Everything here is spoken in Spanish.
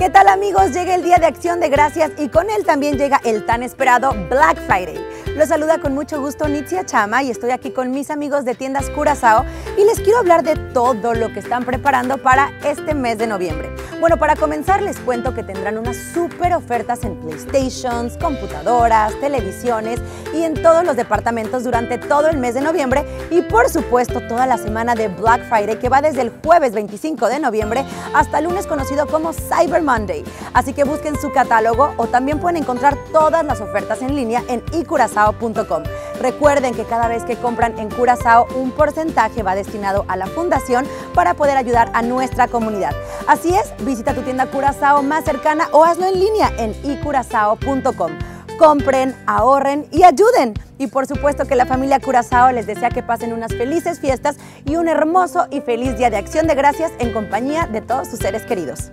¿Qué tal amigos? Llega el Día de Acción de Gracias y con él también llega el tan esperado Black Friday. Los saluda con mucho gusto Nitzia Chama y estoy aquí con mis amigos de tiendas Curazao y les quiero hablar de todo lo que están preparando para este mes de noviembre. Bueno, para comenzar les cuento que tendrán unas súper ofertas en PlayStations, computadoras, televisiones y en todos los departamentos durante todo el mes de noviembre y por supuesto toda la semana de Black Friday que va desde el jueves 25 de noviembre hasta el lunes conocido como Cyber Monday. Así que busquen su catálogo o también pueden encontrar todas las ofertas en línea en icurazao.com. Recuerden que cada vez que compran en Curazao, un porcentaje va destinado a la fundación para poder ayudar a nuestra comunidad. Así es, visita tu tienda Curazao más cercana o hazlo en línea en icurazao.com. Compren, ahorren y ayuden. Y por supuesto que la familia Curazao les desea que pasen unas felices fiestas y un hermoso y feliz día de acción de gracias en compañía de todos sus seres queridos.